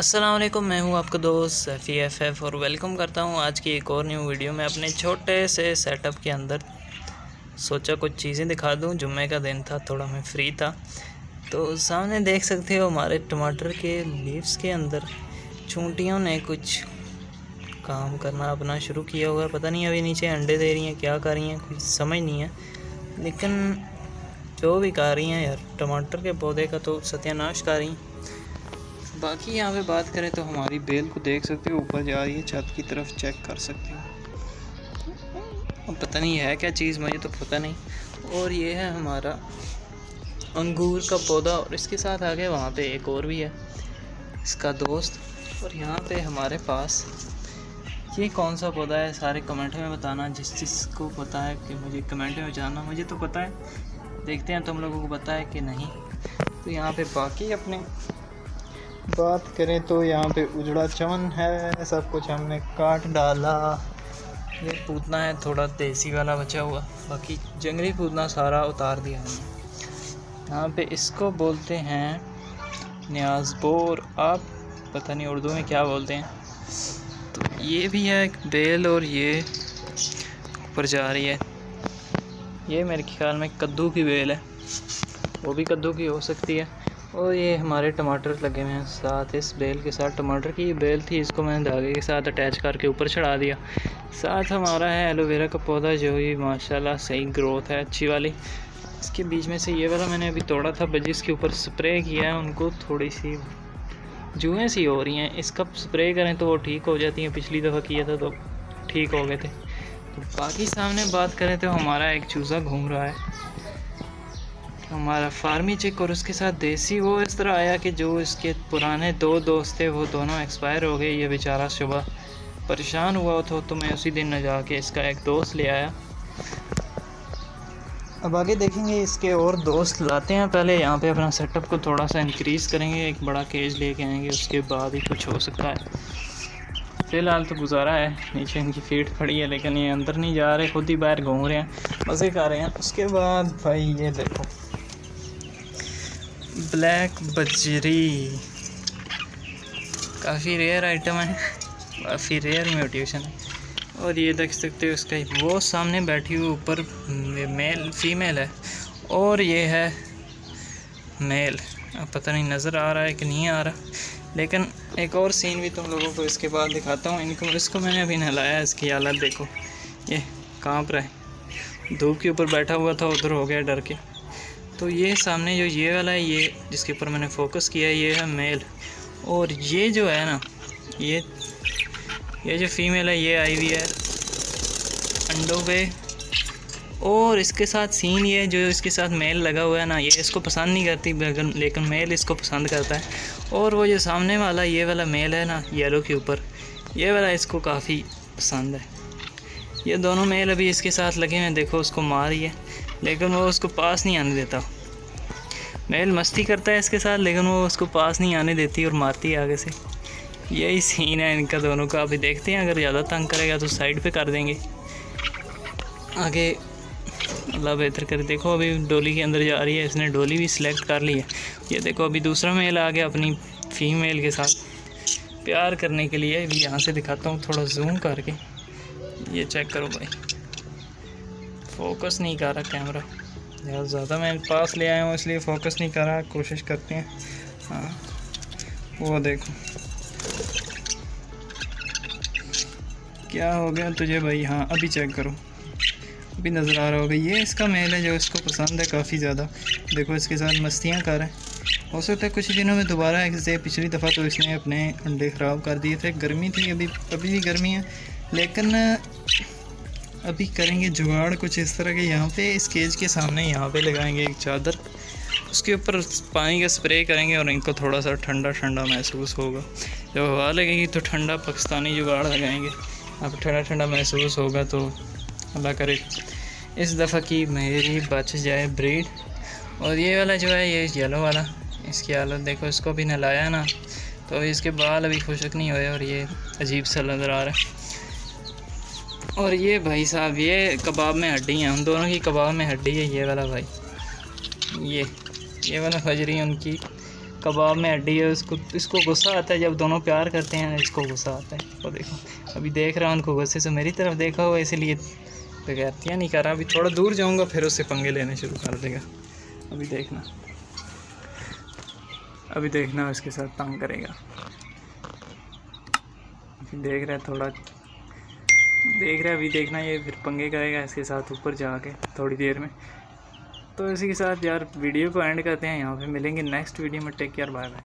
वालेकुम, मैं हूँ आपका दोस्त सफ़ी एफ़ एफ़ और वेलकम करता हूँ आज की एक और न्यू वीडियो में अपने छोटे से सेटअप के अंदर। सोचा कुछ चीज़ें दिखा दूँ, जुम्मे का दिन था, थोड़ा मैं फ्री था। तो सामने देख सकते हो हमारे टमाटर के लीव्स के अंदर चूंटियों ने कुछ काम करना, अपना शुरू किया होगा। पता नहीं अभी नीचे अंडे दे रही हैं, क्या कर रही हैं कुछ समझ नहीं है। लेकिन जो भी कर रही हैं यार, टमाटर के पौधे का तो सत्यानाश कर रही हैं। बाकी यहाँ पे बात करें तो हमारी बेल को देख सकते हो, ऊपर जा रही है, छत की तरफ़ चेक कर सकते हो। अब पता नहीं है क्या चीज़, मुझे तो पता नहीं। और ये है हमारा अंगूर का पौधा, और इसके साथ आगे वहाँ पे एक और भी है, इसका दोस्त। और यहाँ पे हमारे पास ये कौन सा पौधा है, सारे कमेंट में बताना, जिस चीज़ को पता है कि मुझे कमेंट में जानना मुझे तो पता है। देखते हैं, तुम लोगों को पता है कि नहीं। तो यहाँ पे बाकी अपने बात करें तो यहाँ पे उजड़ा चमन है, सब कुछ हमने काट डाला। ये पूतना है, थोड़ा देसी वाला बचा हुआ। बाकी जंगली पूतना सारा उतार दिया हमने। यहाँ पे इसको बोलते हैं न्याजबोर आप पता नहीं उर्दू में क्या बोलते हैं। तो ये भी है एक बेल और ये ऊपर जा रही है। ये मेरे ख्याल में कद्दू की बेल है। वो भी कद्दू की हो सकती है। और ये हमारे टमाटर लगे हुए हैं साथ, इस बेल के साथ, टमाटर की बेल थी, इसको मैंने धागे के साथ अटैच करके ऊपर चढ़ा दिया। साथ हमारा है एलोवेरा का पौधा, जो ही माशाल्लाह सही ग्रोथ है, अच्छी वाली। इसके बीच में से ये वाला मैंने अभी तोड़ा था बजिस के ऊपर स्प्रे किया है, उनको थोड़ी सी जुएँ सी हो रही हैं। इसका स्प्रे करें तो वो ठीक हो जाती हैं, पिछली दफ़ा किया था तो ठीक हो गए थे। तो बाकी सामने बात करें तो हमारा एक चूज़ा घूम रहा है। हमारा फार्मी चिक और उसके साथ देसी वो इस तरह आया कि जो इसके पुराने दो दोस्त थे, वो दोनों एक्सपायर हो गए। ये बेचारा सुबह परेशान हुआ था तो मैं उसी दिन न जाके इसका एक दोस्त ले आया। अब आगे देखेंगे इसके और दोस्त लाते हैं। पहले यहाँ पे अपना सेटअप को थोड़ा सा इंक्रीज़ करेंगे, एक बड़ा केज लेके आएँगे, उसके बाद ही कुछ हो सकता है। फ़िलहाल तो गुजारा है, नीचे इनकी फीट खड़ी है, लेकिन ये अंदर नहीं जा रहे, खुद ही बाहर घूम रहे हैं, मज़े कर रहे हैं। उसके बाद भाई ये देखो। ब्लैक बजरी। काफ़ी रेयर आइटम है। काफ़ी रेयर म्यूटेशन है। और ये देख सकते हो उसका वो सामने बैठी हुई ऊपर मेल फीमेल है। और ये है मेल अब पता नहीं नज़र आ रहा है कि नहीं आ रहा। लेकिन एक और सीन भी तुम लोगों को इसके बाद दिखाता हूँ। इनको, इसको मैंने अभी नहलाया इसकी हालत देखो। ये काँप रहा है। धूप के ऊपर बैठा हुआ था, उधर हो गया डर के। तो ये सामने जो ये वाला है, ये जिसके ऊपर मैंने फोकस किया है, ये है मेल और ये जो है ना, ये ये जो फीमेल है, ये आई हुई है अंडों पे. और इसके साथ सीन ये जो इसके साथ मेल लगा हुआ है ना, ये इसको पसंद नहीं करती, लेकिन मेल इसको पसंद करता है. और वो जो सामने वाला, ये वाला मेल है ना येलो के ऊपर, ये वाला इसको काफ़ी पसंद है. ये दोनों मेल अभी इसके साथ लगे हुए देखो उसको मार ही है. लेकिन वो उसको पास नहीं आने देता। मेल मस्ती करता है इसके साथ, लेकिन वो उसको पास नहीं आने देती और मारती है आगे से। यही सीन है इनका दोनों का। अभी देखते हैं, अगर ज़्यादा तंग करेगा तो साइड पे कर देंगे। आगे अल्लाह बेहतर कर। देखो, अभी डोली के अंदर जा रही है, इसने डोली भी सिलेक्ट कर ली है। ये देखो, अभी दूसरा मेल आ गया अपनी फीमेल के साथ। प्यार करने के लिए, अभी यहाँ से दिखाता हूँ, थोड़ा जूम करके। ये चेक करो भाई। फोकस नहीं कर रहा कैमरा यार, ज़्यादा मैं पास ले आया हूँ, इसलिए फ़ोकस नहीं कर रहा, कोशिश करते हैं। हाँ वो देखो। क्या हो गया तुझे भाई? हाँ अभी चेक करो। अभी नज़र आ रहा होगा। ये इसका मेल है जो इसको पसंद है काफ़ी ज़्यादा। देखो, इसके साथ मस्तियाँ कर रहे हैं। हो सकता है कुछ दिनों में दोबारा से पिछली दफ़ा तो इसने अपने अंडे ख़राब कर दिए थे। गर्मी थी, अभी अभी भी गर्मी है। लेकिन अभी करेंगे जुगाड़ कुछ इस तरह के। यहाँ पे इस केज के सामने यहाँ पे लगाएँगे एक चादर। उसके ऊपर पानी का स्प्रे करेंगे और इनको थोड़ा सा ठंडा ठंडा महसूस होगा। जब हवा लगेगी तो ठंडा पाकिस्तानी जुगाड़ लगाएँगे। अब ठंडा ठंडा महसूस होगा तो अल्लाह करे। इस दफ़ा की मेरी बच जाए ब्रीड और ये वाला जो है, ये येलो वाला। इसकी हालत देखो, इसको भी नहलाया ना तो इसके बाल अभी खुशक नहीं हुए और ये अजीब सा नज़र आ रहा है। और ये भाई साहब, ये कबाब में हड्डी है, उन दोनों की कबाब में हड्डी है ये वाला भाई। ये ये वाला फजरी है उनकी। कबाब में हड्डी है, उसको, इसको गुस्सा आता है जब दोनों प्यार करते हैं, इसको गुस्सा आता है। वो देखो, अभी देख रहा हूँ उनको गुस्से से, मेरी तरफ़ देखा हुआ इसलिए बगैरतियाँ नहीं कर। रहा अभी थोड़ा दूर जाऊँगा, फिर उससे पंगे लेने शुरू कर देगा। अभी देखना। अभी देखना, उसके साथ तंग करेगा। देख रहा है थोड़ा देख रहे अभी देखना ये फिर पंगे करेगा इसके साथ ऊपर जाके थोड़ी देर में। तो इसी के साथ यार वीडियो को एंड करते हैं, यहाँ पे मिलेंगे नेक्स्ट वीडियो में। Take care bye bye